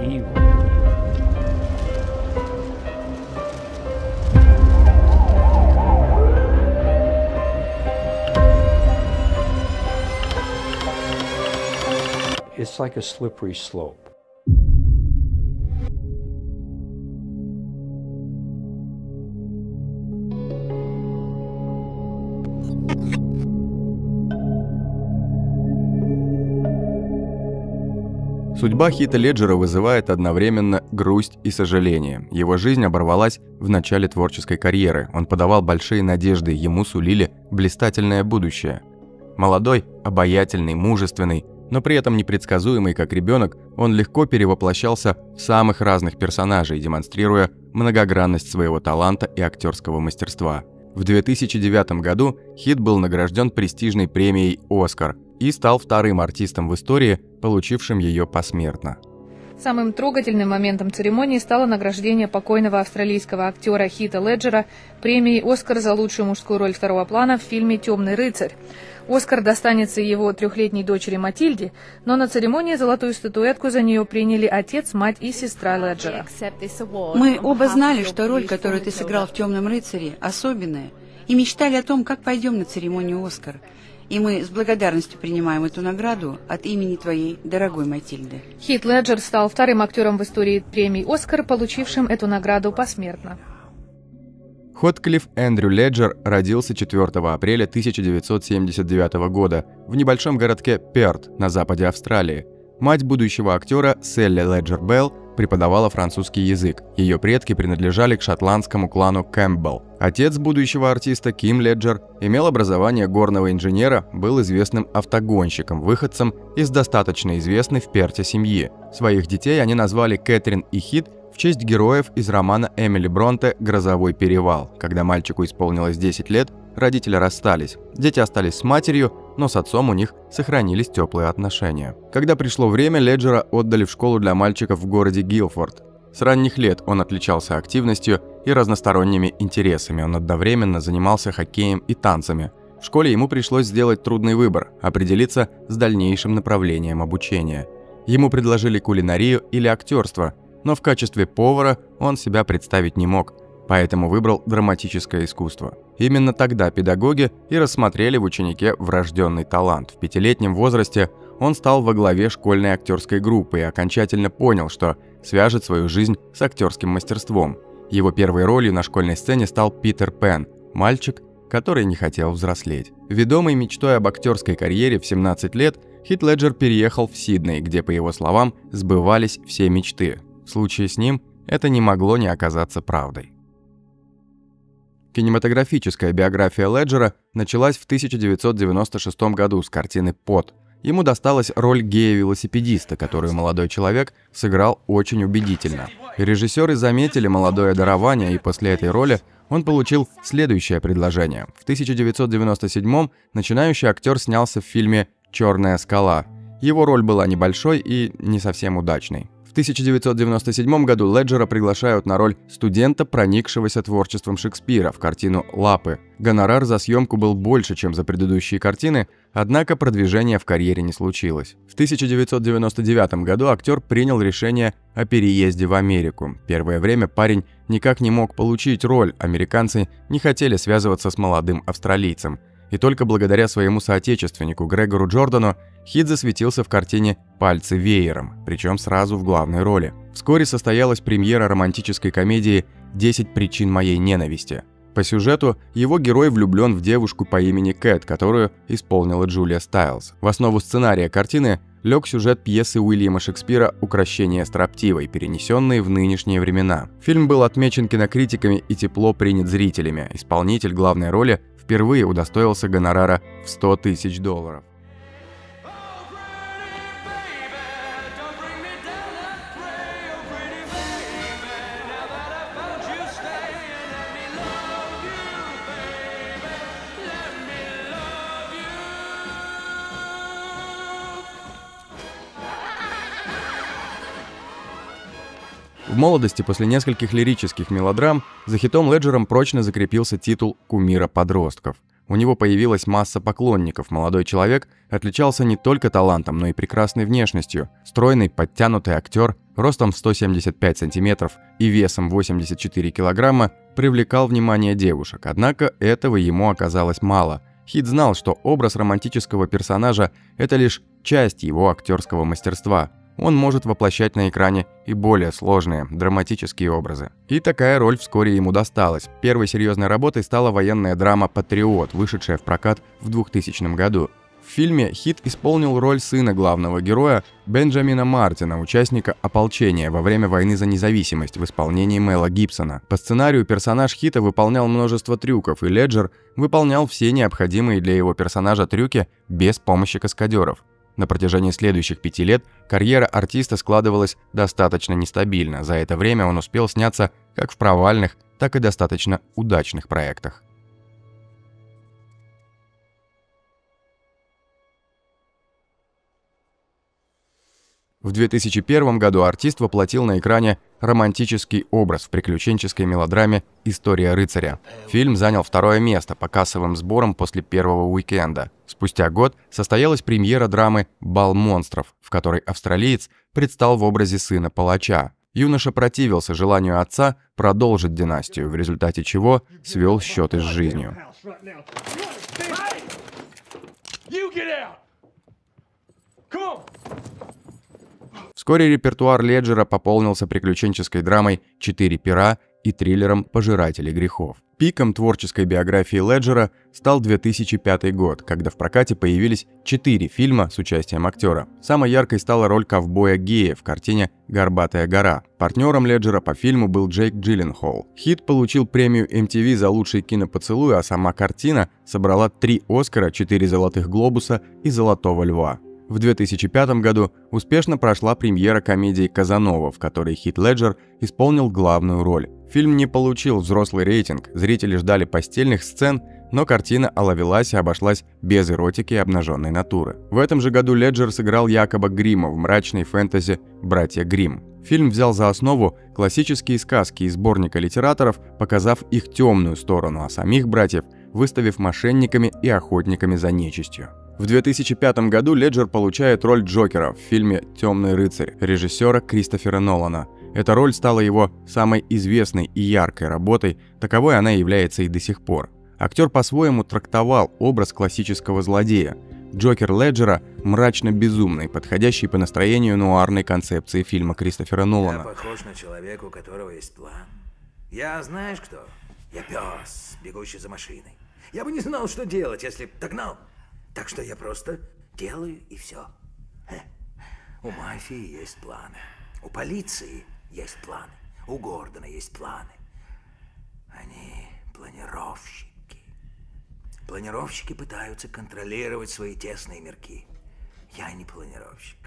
evil, it's like a slippery slope. Судьба Хита Леджера вызывает одновременно грусть и сожаление. Его жизнь оборвалась в начале творческой карьеры. Он подавал большие надежды, ему сулили блистательное будущее. Молодой, обаятельный, мужественный, но при этом непредсказуемый как ребенок, он легко перевоплощался в самых разных персонажей, демонстрируя многогранность своего таланта и актерского мастерства. В 2009 году Хит был награжден престижной премией «Оскар» и стал вторым артистом в истории, получившим ее посмертно. Самым трогательным моментом церемонии стало награждение покойного австралийского актера Хита Леджера премией «Оскар» за лучшую мужскую роль второго плана в фильме «Темный рыцарь». Оскар достанется его трехлетней дочери Матильде, но на церемонии золотую статуэтку за нее приняли отец, мать и сестра Леджера. Мы оба знали, что роль, которую ты сыграл в «Темном рыцаре», особенная, и мечтали о том, как пойдем на церемонию «Оскар». И мы с благодарностью принимаем эту награду от имени твоей дорогой Матильды. Хит Леджер стал вторым актером в истории премии «Оскар», получившим эту награду посмертно. Хотклифф Эндрю Леджер родился 4 апреля 1979 года в небольшом городке Перт на западе Австралии. Мать будущего актера Селли Леджер Белл преподавала французский язык. Ее предки принадлежали к шотландскому клану Кэмпбелл. Отец будущего артиста Ким Леджер имел образование горного инженера, был известным автогонщиком, выходцем из достаточно известной в Перте семьи. Своих детей они назвали Кэтрин и Хит в честь героев из романа Эмили Бронте «Грозовой перевал». Когда мальчику исполнилось 10 лет, родители расстались. Дети остались с матерью, но с отцом у них сохранились теплые отношения. Когда пришло время, Леджера отдали в школу для мальчиков в городе Гилфорд. С ранних лет он отличался активностью и разносторонними интересами. Он одновременно занимался хоккеем и танцами. В школе ему пришлось сделать трудный выбор – определиться с дальнейшим направлением обучения. Ему предложили кулинарию или актерство, но в качестве повара он себя представить не мог, поэтому выбрал драматическое искусство. Именно тогда педагоги и рассмотрели в ученике врожденный талант. В пятилетнем возрасте он стал во главе школьной актерской группы и окончательно понял, что свяжет свою жизнь с актерским мастерством. Его первой ролью на школьной сцене стал Питер Пен, мальчик, который не хотел взрослеть. Ведомый мечтой об актерской карьере в 17 лет, Хит Леджер переехал в Сидней, где, по его словам, сбывались все мечты. В случае с ним это не могло не оказаться правдой. Кинематографическая биография Леджера началась в 1996 году с картины «Пот». Ему досталась роль гея-велосипедиста, которую молодой человек сыграл очень убедительно. Режиссеры заметили молодое дарование, и после этой роли он получил следующее предложение. В 1997 начинающий актер снялся в фильме «Черная скала». Его роль была небольшой и не совсем удачной. В 1997 году Леджера приглашают на роль студента, проникшегося творчеством Шекспира в картину «Лапы». Гонорар за съемку был больше, чем за предыдущие картины, однако продвижения в карьере не случилось. В 1999 году актер принял решение о переезде в Америку. Первое время парень никак не мог получить роль, американцы не хотели связываться с молодым австралийцем – и только благодаря своему соотечественнику Грегору Джордану Хит засветился в картине «Пальцы веером», причем сразу в главной роли. Вскоре состоялась премьера романтической комедии «10 причин моей ненависти». По сюжету его герой влюблен в девушку по имени Кэт, которую исполнила Джулия Стайлз. В основу сценария картины лег сюжет пьесы Уильяма Шекспира «Укращение строптивой», перенесенной в нынешние времена. Фильм был отмечен кинокритиками и тепло принят зрителями. Исполнитель главной роли впервые удостоился гонорара в 100 тысяч долларов. В молодости, после нескольких лирических мелодрам, за хитом Леджером прочно закрепился титул «Кумира подростков». У него появилась масса поклонников. Молодой человек отличался не только талантом, но и прекрасной внешностью. Стройный, подтянутый актер, ростом в 175 сантиметров и весом 84 килограмма, привлекал внимание девушек. Однако этого ему оказалось мало. Хит знал, что образ романтического персонажа – это лишь часть его актерского мастерства – он может воплощать на экране и более сложные, драматические образы. И такая роль вскоре ему досталась. Первой серьезной работой стала военная драма «Патриот», вышедшая в прокат в 2000 году. В фильме Хит исполнил роль сына главного героя Бенджамина Мартина, участника ополчения во время войны за независимость в исполнении Мэла Гибсона. По сценарию персонаж Хита выполнял множество трюков, и Леджер выполнял все необходимые для его персонажа трюки без помощи каскадеров. На протяжении следующих пяти лет карьера артиста складывалась достаточно нестабильно. За это время он успел сняться как в провальных, так и достаточно удачных проектах. В 2001 году артист воплотил на экране романтический образ в приключенческой мелодраме «История рыцаря». Фильм занял второе место по кассовым сборам после первого уикенда. Спустя год состоялась премьера драмы «Бал монстров», в которой австралиец предстал в образе сына палача. Юноша противился желанию отца продолжить династию, в результате чего свел счеты с жизнью. Come on! Вскоре репертуар Леджера пополнился приключенческой драмой «Четыре пера» и триллером «Пожиратели грехов». Пиком творческой биографии Леджера стал 2005 год, когда в прокате появились четыре фильма с участием актера. Самой яркой стала роль ковбоя Гея в картине «Горбатая гора». Партнером Леджера по фильму был Джейк Джилленхол. Хит получил премию MTV за лучший кинопоцелуй, а сама картина собрала три Оскара, четыре золотых глобуса и золотого льва. В 2005 году успешно прошла премьера комедии «Казанова», в которой Хит Леджер исполнил главную роль. Фильм не получил взрослый рейтинг, зрители ждали постельных сцен, но картина о Лавеласе обошлась без эротики и обнаженной натуры. В этом же году Леджер сыграл якобы Грима в мрачной фэнтези «Братья Грим». Фильм взял за основу классические сказки из сборника литераторов, показав их темную сторону, а самих братьев выставив мошенниками и охотниками за нечистью. В 2005 году Леджер получает роль Джокера в фильме «Темный рыцарь» режиссера Кристофера Нолана. Эта роль стала его самой известной и яркой работой, таковой она является и до сих пор. Актер по-своему трактовал образ классического злодея. Джокер Леджера мрачно-безумный, подходящий по настроению нуарной концепции фильма Кристофера Нолана. Я похож на человека, у которого есть план. Я знаешь кто? Я пес, бегущий за машиной. Я бы не знал, что делать, если б догнал. Так что я просто делаю и все. У мафии есть планы. У полиции есть планы. У Гордона есть планы. Они планировщики. Планировщики пытаются контролировать свои тесные мирки. Я не планировщик.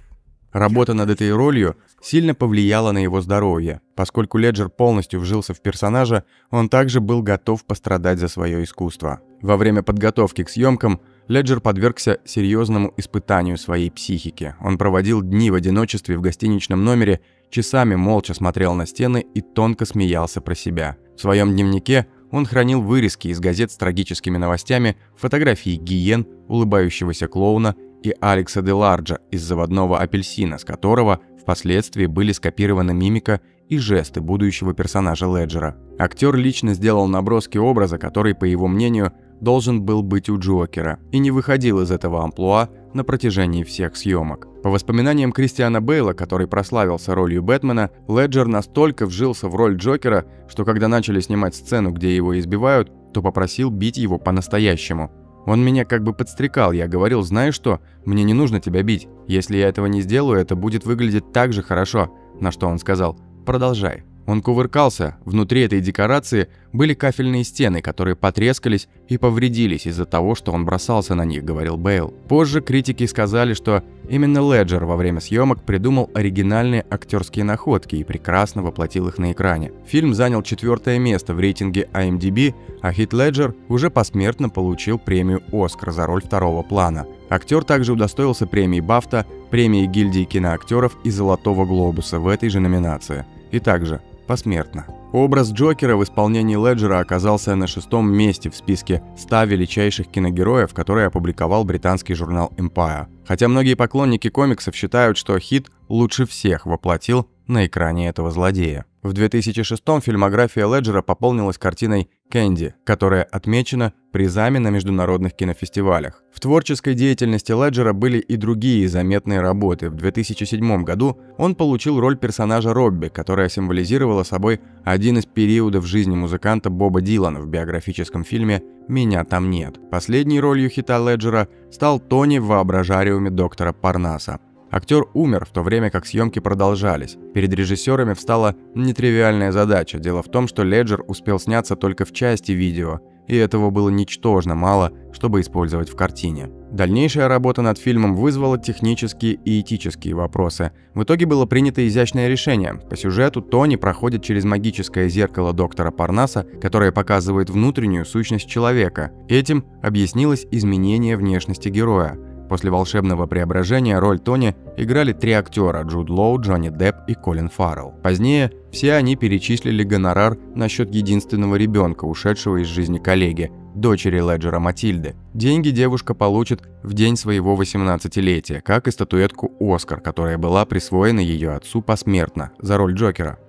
Работа над этой ролью сильно повлияла на его здоровье. Поскольку Леджер полностью вжился в персонажа, он также был готов пострадать за свое искусство. Во время подготовки к съемкам Леджер подвергся серьезному испытанию своей психики. Он проводил дни в одиночестве в гостиничном номере, часами молча смотрел на стены и тонко смеялся про себя. В своем дневнике он хранил вырезки из газет с трагическими новостями, фотографии гиен, улыбающегося клоуна и Алекса де Ларджа из заводного апельсина, с которого впоследствии были скопированы мимика и жесты будущего персонажа Леджера. Актер лично сделал наброски образа, который, по его мнению, должен был быть у Джокера и не выходил из этого амплуа на протяжении всех съемок. По воспоминаниям Кристиана Бейла, который прославился ролью Бэтмена, Леджер настолько вжился в роль Джокера, что когда начали снимать сцену, где его избивают, то попросил бить его по-настоящему. Он меня как бы подстрекал, я говорил, знаешь что, мне не нужно тебя бить. Если я этого не сделаю, это будет выглядеть так же хорошо. На что он сказал, продолжай. Он кувыркался. Внутри этой декорации были кафельные стены, которые потрескались и повредились из-за того, что он бросался на них, говорил Бейл. Позже критики сказали, что именно Леджер во время съемок придумал оригинальные актерские находки и прекрасно воплотил их на экране. Фильм занял четвертое место в рейтинге IMDb, а Хит Леджер уже посмертно получил премию «Оскар» за роль второго плана. Актер также удостоился премии «Бафта», премии гильдии киноактеров и «Золотого глобуса» в этой же номинации. И также посмертно. Образ Джокера в исполнении Леджера оказался на шестом месте в списке 100 величайших киногероев, который опубликовал британский журнал Empire. Хотя многие поклонники комиксов считают, что Хит лучше всех воплотил на экране этого злодея. В 2006-м фильмография Леджера пополнилась картиной «Кэнди», которая отмечена призами на международных кинофестивалях. В творческой деятельности Леджера были и другие заметные работы. В 2007 году он получил роль персонажа Робби, которая символизировала собой один из периодов жизни музыканта Боба Дилана в биографическом фильме «Меня там нет». Последней ролью хита Леджера стал Тони в воображариуме доктора Парнаса. Актер умер, в то время как съемки продолжались. Перед режиссерами встала нетривиальная задача. Дело в том, что Леджер успел сняться только в части видео, и этого было ничтожно мало, чтобы использовать в картине. Дальнейшая работа над фильмом вызвала технические и этические вопросы. В итоге было принято изящное решение. По сюжету Тони проходит через магическое зеркало доктора Парнаса, которое показывает внутреннюю сущность человека. Этим объяснилось изменение внешности героя. После волшебного преображения роль Тони играли три актера – Джуд Лоу, Джонни Депп и Колин Фаррелл. Позднее все они перечислили гонорар на счет единственного ребенка, ушедшего из жизни коллеги, дочери Леджера Матильды. Деньги девушка получит в день своего 18-летия, как и статуэтку «Оскар», которая была присвоена ее отцу посмертно за роль Джокера.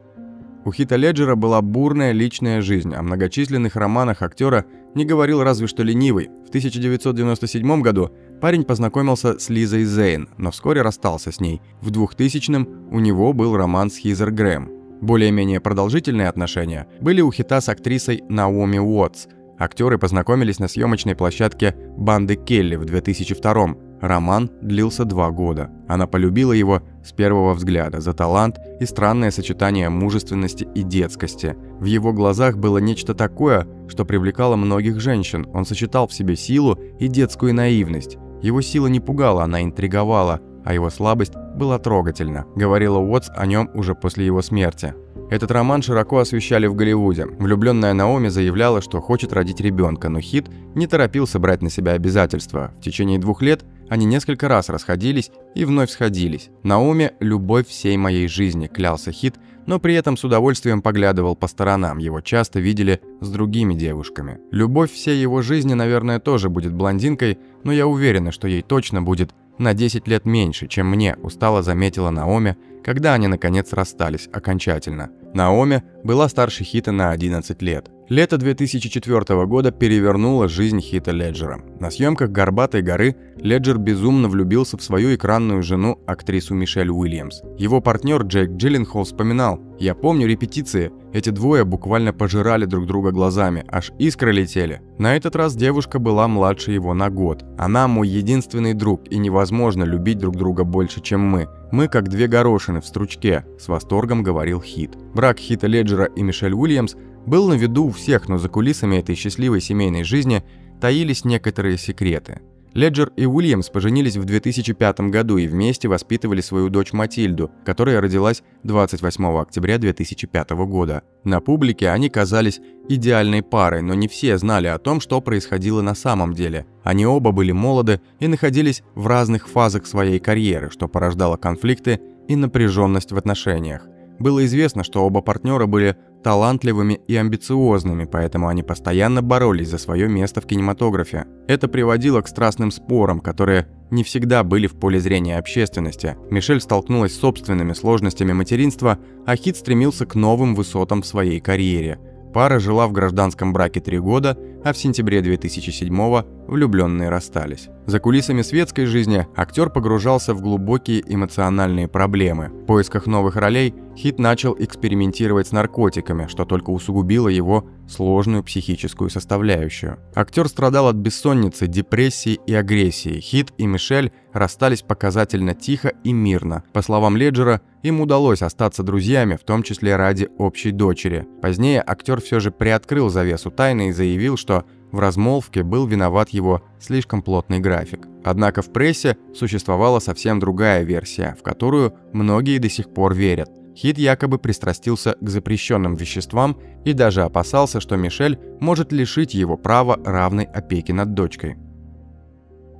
У Хита Леджера была бурная личная жизнь, о многочисленных романах актера не говорил разве что ленивый. В 1997 году Парень познакомился с Лизой Зейн, но вскоре расстался с ней. В 2000-м у него был роман с Хизер Грэм. Более-менее продолжительные отношения были у Хита с актрисой Наоми Уотс. Актеры познакомились на съемочной площадке «Банды Келли» в 2002-м. Роман длился два года. Она полюбила его с первого взгляда за талант и странное сочетание мужественности и детскости. В его глазах было нечто такое, что привлекало многих женщин. Он сочетал в себе силу и детскую наивность. Его сила не пугала, она интриговала, а его слабость была трогательна, говорила Уотс о нем уже после его смерти. Этот роман широко освещали в Голливуде. Влюбленная Наоми заявляла, что хочет родить ребенка, но Хит не торопился брать на себя обязательства. В течение двух лет они несколько раз расходились и вновь сходились. Наоми – любовь всей моей жизни, клялся Хит, но при этом с удовольствием поглядывал по сторонам, его часто видели с другими девушками. Любовь всей его жизни, наверное, тоже будет блондинкой, но я уверена, что ей точно будет на 10 лет меньше, чем мне, устало заметила Наоми, когда они наконец расстались окончательно. Наоми была старше Хита на 11 лет. Лето 2004 года перевернуло жизнь Хита Леджера. На съемках «Горбатой горы» Леджер безумно влюбился в свою экранную жену, актрису Мишель Уильямс. Его партнер Джейк Джилленхол вспоминал, «Я помню репетиции. Эти двое буквально пожирали друг друга глазами, аж искры летели. На этот раз девушка была младше его на год. Она мой единственный друг, и невозможно любить друг друга больше, чем мы. Мы как две горошины в стручке», – с восторгом говорил Хит. Брак Хита Леджера и Мишель Уильямс был на виду у всех, но за кулисами этой счастливой семейной жизни таились некоторые секреты. Леджер и Уильямс поженились в 2005 году и вместе воспитывали свою дочь Матильду, которая родилась 28 октября 2005 года. На публике они казались идеальной парой, но не все знали о том, что происходило на самом деле. Они оба были молоды и находились в разных фазах своей карьеры, что порождало конфликты и напряженность в отношениях. Было известно, что оба партнера были талантливыми и амбициозными, поэтому они постоянно боролись за свое место в кинематографе. Это приводило к страстным спорам, которые не всегда были в поле зрения общественности. Мишель столкнулась с собственными сложностями материнства, а Хит стремился к новым высотам в своей карьере. Пара жила в гражданском браке три года, а в сентябре 2007-го влюбленные расстались. За кулисами светской жизни актер погружался в глубокие эмоциональные проблемы. В поисках новых ролей Хит начал экспериментировать с наркотиками, что только усугубило его сложную психическую составляющую. Актер страдал от бессонницы, депрессии и агрессии. Хит и Мишель расстались показательно тихо и мирно. По словам Леджера, им удалось остаться друзьями, в том числе ради общей дочери. Позднее актер все же приоткрыл завесу тайны и заявил, что в размолвке был виноват его слишком плотный график. Однако в прессе существовала совсем другая версия, в которую многие до сих пор верят. Хит якобы пристрастился к запрещенным веществам и даже опасался, что Мишель может лишить его права равной опеки над дочкой.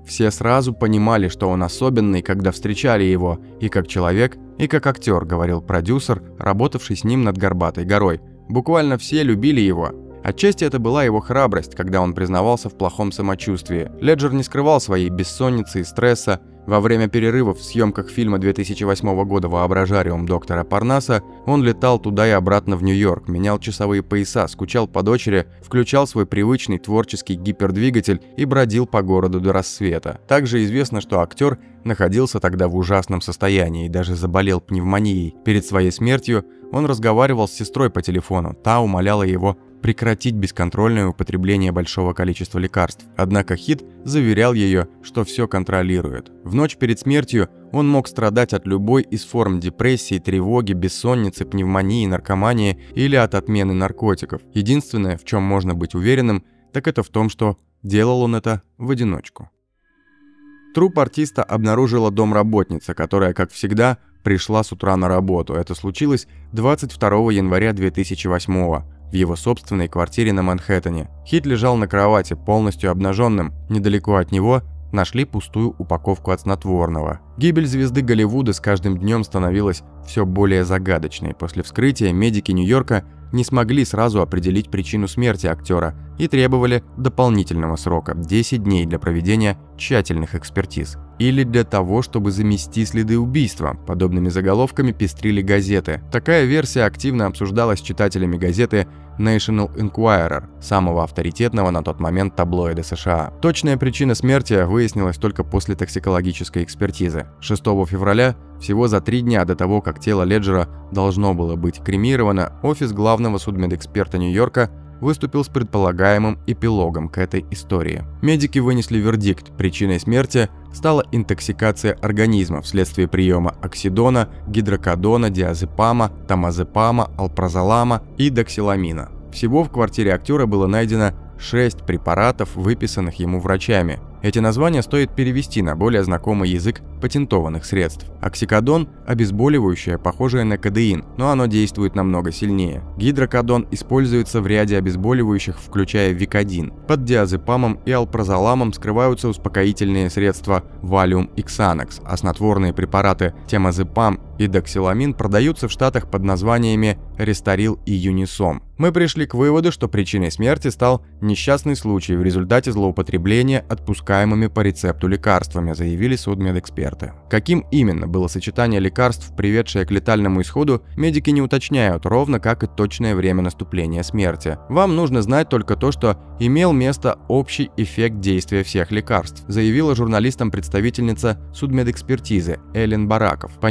Все сразу понимали, что он особенный, когда встречали его, и как человек, и как актер, говорил продюсер, работавший с ним над «Горбатой горой». Буквально все любили его. Отчасти это была его храбрость, когда он признавался в плохом самочувствии. Леджер не скрывал своей бессонницы и стресса, во время перерывов в съемках фильма 2008 года «Воображариум» доктора Парнаса он летал туда и обратно в Нью-Йорк, менял часовые пояса, скучал по дочери, включал свой привычный творческий гипердвигатель и бродил по городу до рассвета. Также известно, что актер находился тогда в ужасном состоянии и даже заболел пневмонией. Перед своей смертью он разговаривал с сестрой по телефону, та умоляла его прекратить бесконтрольное употребление большого количества лекарств. Однако Хит заверял ее, что все контролирует. В ночь перед смертью он мог страдать от любой из форм депрессии, тревоги, бессонницы, пневмонии, наркомании или от отмены наркотиков. Единственное, в чем можно быть уверенным, так это в том, что делал он это в одиночку. Труп артиста обнаружила домработница, которая, как всегда, пришла с утра на работу. Это случилось 22 января 2008 года в его собственной квартире на Манхэттене. Хит лежал на кровати, полностью обнаженным. Недалеко от него нашли пустую упаковку от снотворного. Гибель звезды Голливуда с каждым днем становилась все более загадочной. После вскрытия медики Нью-Йорка не смогли сразу определить причину смерти актера и требовали дополнительного срока – 10 дней для проведения тщательных экспертиз. Или для того, чтобы замести следы убийства. Подобными заголовками пестрили газеты. Такая версия активно обсуждалась читателями газеты National Enquirer, самого авторитетного на тот момент таблоида США. Точная причина смерти выяснилась только после токсикологической экспертизы. 6 февраля, всего за три дня до того, как тело Леджера должно было быть кремировано, офис главного судмедэксперта Нью-Йорка выступил с предполагаемым эпилогом к этой истории. Медики вынесли вердикт. Причиной смерти стала интоксикация организма вследствие приема оксидона, гидрокодона, диазепама, тамазепама, алпразолама и доксиламина. Всего в квартире актера было найдено 6 препаратов, выписанных ему врачами. Эти названия стоит перевести на более знакомый язык патентованных средств. Оксикодон – обезболивающее, похожее на кадеин, но оно действует намного сильнее. Гидрокодон используется в ряде обезболивающих, включая викодин. Под диазепамом и алпрозоламом скрываются успокоительные средства Valium и Xanax, а снотворные препараты темазепам и доксиламин продаются в Штатах под названиями Рестарил и Юнисом. Мы пришли к выводу, что причиной смерти стал несчастный случай в результате злоупотребления отпускаемыми по рецепту лекарствами, заявили судмедэксперты. Каким именно было сочетание лекарств, приведшее к летальному исходу, медики не уточняют, ровно как и точное время наступления смерти. Вам нужно знать только то, что имел место общий эффект действия всех лекарств, заявила журналистам представительница судмедэкспертизы Эллен Бараков. По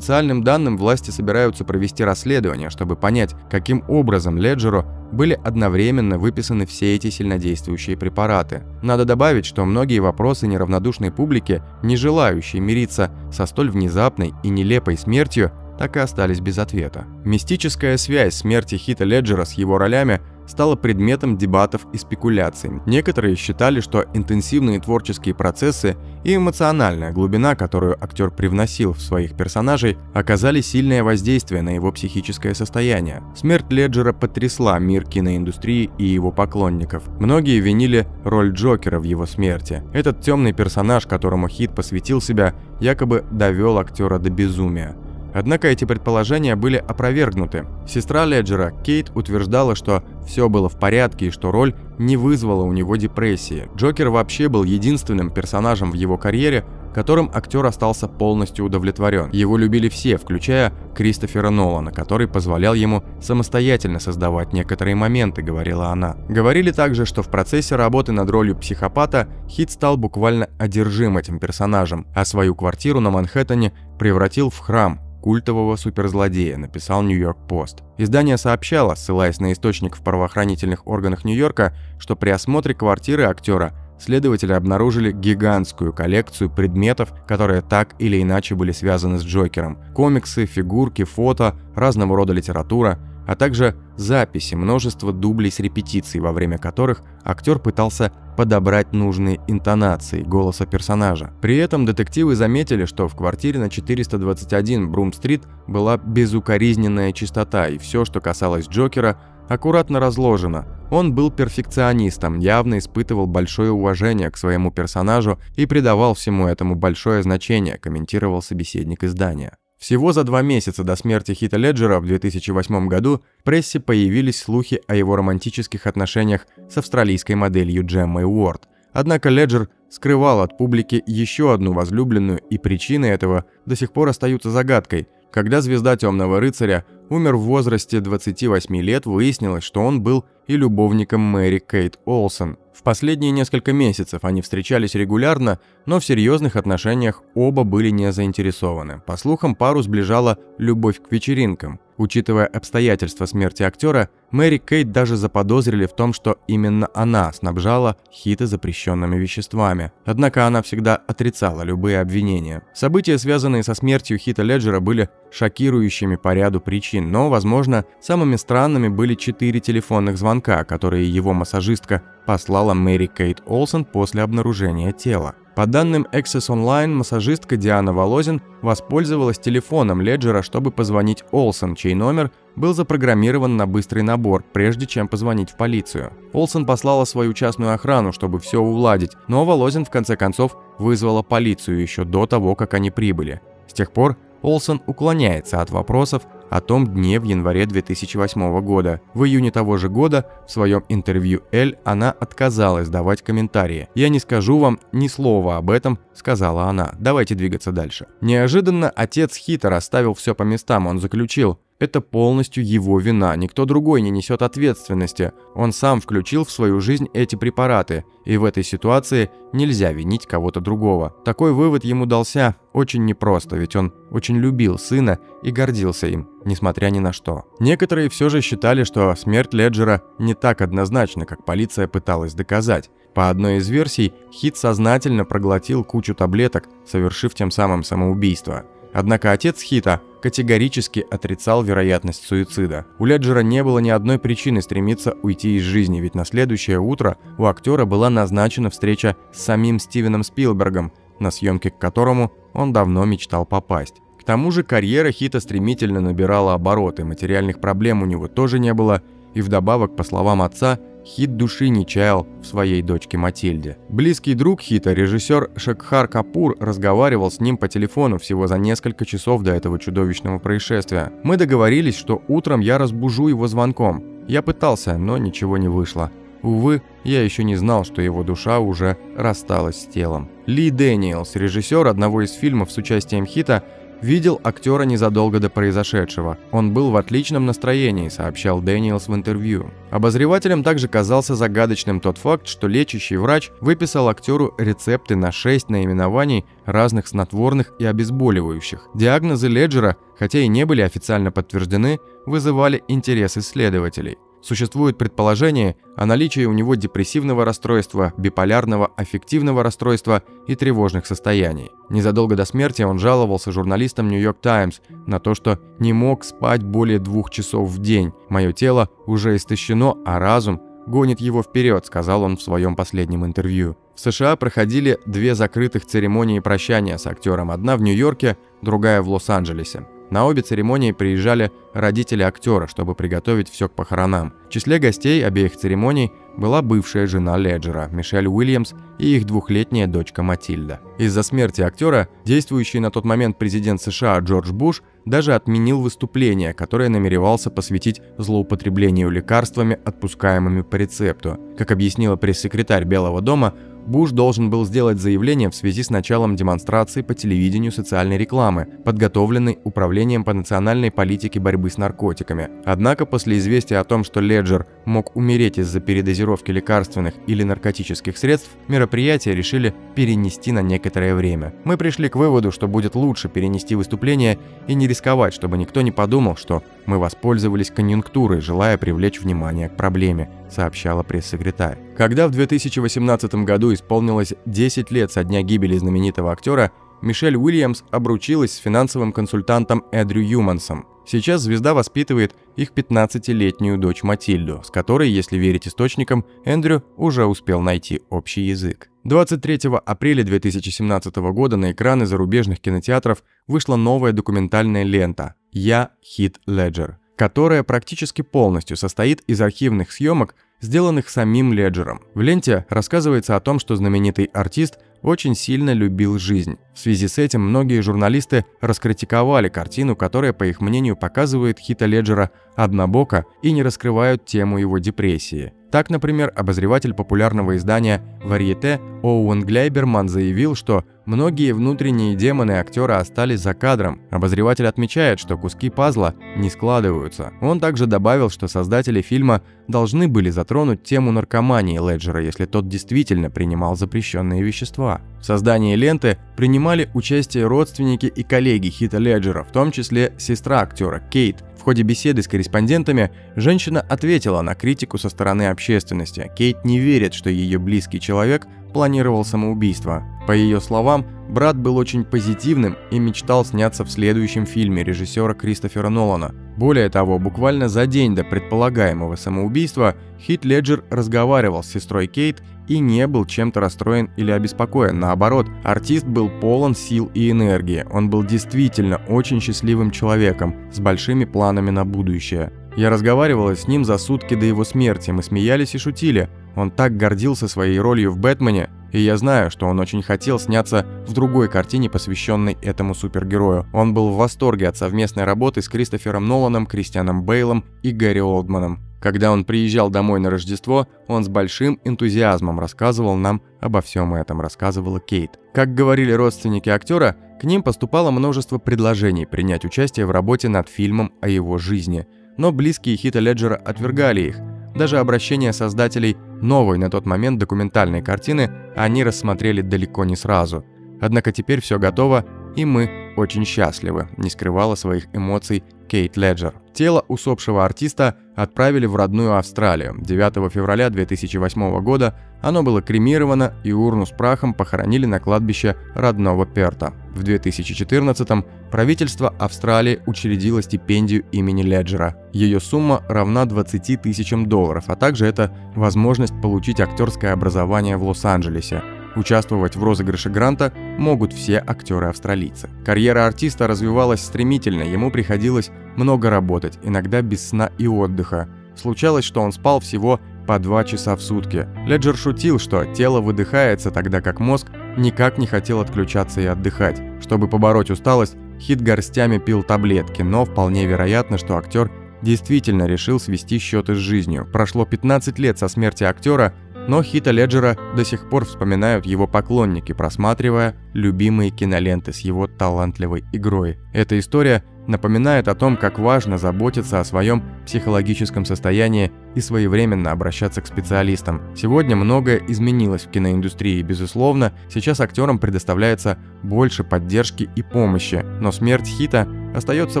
неофициальным данным, власти собираются провести расследование, чтобы понять, каким образом Леджеру были одновременно выписаны все эти сильнодействующие препараты. Надо добавить, что многие вопросы неравнодушной публики, не желающей мириться со столь внезапной и нелепой смертью, так и остались без ответа. Мистическая связь смерти Хита Леджера с его ролями стала предметом дебатов и спекуляций. Некоторые считали, что интенсивные творческие процессы и эмоциональная глубина, которую актер привносил в своих персонажей, оказали сильное воздействие на его психическое состояние. Смерть Леджера потрясла мир киноиндустрии и его поклонников. Многие винили роль Джокера в его смерти. Этот темный персонаж, которому Хит посвятил себя, якобы довел актера до безумия. Однако эти предположения были опровергнуты. Сестра Леджера, Кейт, утверждала, что все было в порядке и что роль не вызвала у него депрессии. Джокер вообще был единственным персонажем в его карьере, которым актер остался полностью удовлетворен. Его любили все, включая Кристофера Нолана, который позволял ему самостоятельно создавать некоторые моменты, говорила она. Говорили также, что в процессе работы над ролью психопата Хит стал буквально одержим этим персонажем, а свою квартиру на Манхэттене превратил в храм, культового суперзлодея, написал Нью-Йорк Пост. Издание сообщало, ссылаясь на источник в правоохранительных органах Нью-Йорка, что при осмотре квартиры актера следователи обнаружили гигантскую коллекцию предметов, которые так или иначе были связаны с Джокером. Комиксы, фигурки, фото, разного рода литература – а также записи множества дублей с репетиций, во время которых актер пытался подобрать нужные интонации голоса персонажа. При этом детективы заметили, что в квартире на 421 Брум-стрит была безукоризненная чистота, и все, что касалось Джокера, аккуратно разложено. Он был перфекционистом, явно испытывал большое уважение к своему персонажу и придавал всему этому большое значение, комментировал собеседник издания. Всего за два месяца до смерти Хита Леджера в 2008 году в прессе появились слухи о его романтических отношениях с австралийской моделью Джеммой Уорд. Однако Леджер скрывал от публики еще одну возлюбленную, и причины этого до сих пор остаются загадкой. Когда звезда «Темного рыцаря» умер в возрасте 28 лет, выяснилось, что он был и любовником Мэри Кейт Олсон. В последние несколько месяцев они встречались регулярно, но в серьезных отношениях оба были не заинтересованы. По слухам, пару сближала любовь к вечеринкам. Учитывая обстоятельства смерти актера, Мэри Кейт даже заподозрили в том, что именно она снабжала Хита запрещенными веществами. Однако она всегда отрицала любые обвинения. События, связанные со смертью Хита Леджера, были шокирующими по ряду причин, но, возможно, самыми странными были четыре телефонных звонка, которые его массажистка послала Мэри Кейт Олсен после обнаружения тела. По данным Access Online, массажистка Диана Волозин воспользовалась телефоном Леджера, чтобы позвонить Олсен, чей номер был запрограммирован на быстрый набор, прежде чем позвонить в полицию. Олсен послала свою частную охрану, чтобы все уладить, но Волозин в конце концов вызвала полицию еще до того, как они прибыли. С тех пор Олсен уклоняется от вопросов о том дне в январе 2008 года. В июне того же года в своем интервью «Эль» она отказалась давать комментарии. «Я не скажу вам ни слова об этом», — сказала она. «Давайте двигаться дальше». Неожиданно отец Хита расставил все по местам. Он заключил, это полностью его вина, никто другой не несет ответственности. Он сам включил в свою жизнь эти препараты, и в этой ситуации нельзя винить кого-то другого. Такой вывод ему дался очень непросто, ведь он очень любил сына и гордился им, несмотря ни на что. Некоторые все же считали, что смерть Леджера не так однозначна, как полиция пыталась доказать. По одной из версий, Хит сознательно проглотил кучу таблеток, совершив тем самым самоубийство – Однако отец Хита категорически отрицал вероятность суицида. У Леджера не было ни одной причины стремиться уйти из жизни, ведь на следующее утро у актера была назначена встреча с самим Стивеном Спилбергом, на съемки к которому он давно мечтал попасть. К тому же карьера Хита стремительно набирала обороты, материальных проблем у него тоже не было, и вдобавок, по словам отца, Хит души не чаял в своей дочке Матильде. Близкий друг Хита, режиссер Шекхар Капур, разговаривал с ним по телефону всего за несколько часов до этого чудовищного происшествия. Мы договорились, что утром я разбужу его звонком. Я пытался, но ничего не вышло. Увы, я еще не знал, что его душа уже рассталась с телом. Ли Дэниелс, режиссер одного из фильмов с участием Хита, Видел актера незадолго до произошедшего. Он был в отличном настроении, сообщал Дэниелс в интервью. Обозревателям также казался загадочным тот факт, что лечащий врач выписал актеру рецепты на 6 наименований разных снотворных и обезболивающих. Диагнозы Леджера, хотя и не были официально подтверждены, вызывали интерес исследователей. Существует предположение о наличии у него депрессивного расстройства, биполярного аффективного расстройства и тревожных состояний. Незадолго до смерти он жаловался журналистам New York Times на то, что не мог спать более двух часов в день. «Мое тело уже истощено, а разум гонит его вперед», — сказал он в своем последнем интервью. В США проходили две закрытых церемонии прощания с актером, одна в Нью-Йорке, другая в Лос-Анджелесе. На обе церемонии приезжали родители актера, чтобы приготовить все к похоронам. В числе гостей обеих церемоний была бывшая жена Леджера, Мишель Уильямс, и их двухлетняя дочка Матильда. Из-за смерти актера, действующий на тот момент президент США Джордж Буш даже отменил выступление, которое намеревался посвятить злоупотреблению лекарствами, отпускаемыми по рецепту. Как объяснила пресс-секретарь Белого дома, Буш должен был сделать заявление в связи с началом демонстрации по телевидению социальной рекламы, подготовленной Управлением по национальной политике борьбы с наркотиками. Однако после известия о том, что Леджер мог умереть из-за передозировки лекарственных или наркотических средств, мероприятие решили перенести на некоторое время. Мы пришли к выводу, что будет лучше перенести выступление и не рисковать, чтобы никто не подумал, что мы воспользовались конъюнктурой, желая привлечь внимание к проблеме, сообщала пресс-секретарь. Когда в 2018 году исполнилось 10 лет со дня гибели знаменитого актера, Мишель Уильямс обручилась с финансовым консультантом Эдрю Юмансом. Сейчас звезда воспитывает их 15-летнюю дочь Матильду, с которой, если верить источникам, Эндрю уже успел найти общий язык. 23 апреля 2017 года на экраны зарубежных кинотеатров вышла новая документальная лента «Я Хит Леджер», которая практически полностью состоит из архивных съемок, сделанных самим Леджером. В ленте рассказывается о том, что знаменитый артист очень сильно любил жизнь. В связи с этим многие журналисты раскритиковали картину, которая, по их мнению, показывает Хита Леджера однобоко и не раскрывают тему его депрессии. Так, например, обозреватель популярного издания «Варьете» Оуэн Глейберман заявил, что многие внутренние демоны актера остались за кадром. Обозреватель отмечает, что куски пазла не складываются. Он также добавил, что создатели фильма должны были затронуть тему наркомании Леджера, если тот действительно принимал запрещенные вещества. В создании ленты принимали участие родственники и коллеги Хита Леджера, в том числе сестра актера Кейт. В ходе беседы с корреспондентами женщина ответила на критику со стороны общественности. Кейт не верит, что ее близкий человек планировал самоубийство. По ее словам, брат был очень позитивным и мечтал сняться в следующем фильме режиссера Кристофера Нолана. Более того, буквально за день до предполагаемого самоубийства Хит Леджер разговаривал с сестрой Кейт и не был чем-то расстроен или обеспокоен. Наоборот, артист был полон сил и энергии. Он был действительно очень счастливым человеком с большими планами на будущее. Я разговаривала с ним за сутки до его смерти, мы смеялись и шутили. Он так гордился своей ролью в «Бэтмене», и я знаю, что он очень хотел сняться в другой картине, посвященной этому супергерою. Он был в восторге от совместной работы с Кристофером Ноланом, Кристианом Бейлом и Гэри Олдманом. Когда он приезжал домой на Рождество, он с большим энтузиазмом рассказывал нам обо всем этом, рассказывала Кейт. Как говорили родственники актера, к ним поступало множество предложений принять участие в работе над фильмом о его жизни. Но близкие Хита Леджера отвергали их – даже обращение создателей новой на тот момент документальной картины они рассмотрели далеко не сразу. Однако теперь все готово, и мы очень счастливы, не скрывала своих эмоций Кейт Леджер. Тело усопшего артиста отправили в родную Австралию. 9 февраля 2008 года оно было кремировано и урну с прахом похоронили на кладбище родного Перта. В 2014 правительство Австралии учредило стипендию имени Леджера. Ее сумма равна 20 тысячам долларов, а также это возможность получить актерское образование в Лос-Анджелесе. Участвовать в розыгрыше гранта могут все актеры-австралийцы. Карьера артиста развивалась стремительно, ему приходилось много работать, иногда без сна и отдыха. Случалось, что он спал всего по два часа в сутки. Леджер шутил, что тело выдыхается, тогда как мозг никак не хотел отключаться и отдыхать. Чтобы побороть усталость, Хит горстями пил таблетки, но вполне вероятно, что актер действительно решил свести счеты с жизнью. Прошло 15 лет со смерти актера, но Хита Леджера до сих пор вспоминают его поклонники, просматривая любимые киноленты с его талантливой игрой. Эта история напоминает о том, как важно заботиться о своем психологическом состоянии и своевременно обращаться к специалистам. Сегодня многое изменилось в киноиндустрии, безусловно, сейчас актерам предоставляется больше поддержки и помощи, но смерть Хита остается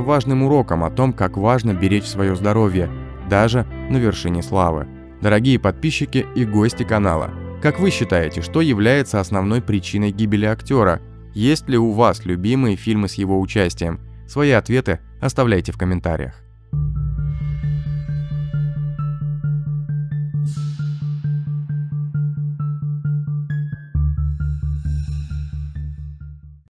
важным уроком о том, как важно беречь свое здоровье, даже на вершине славы. Дорогие подписчики и гости канала, как вы считаете, что является основной причиной гибели актера? Есть ли у вас любимые фильмы с его участием? Свои ответы оставляйте в комментариях.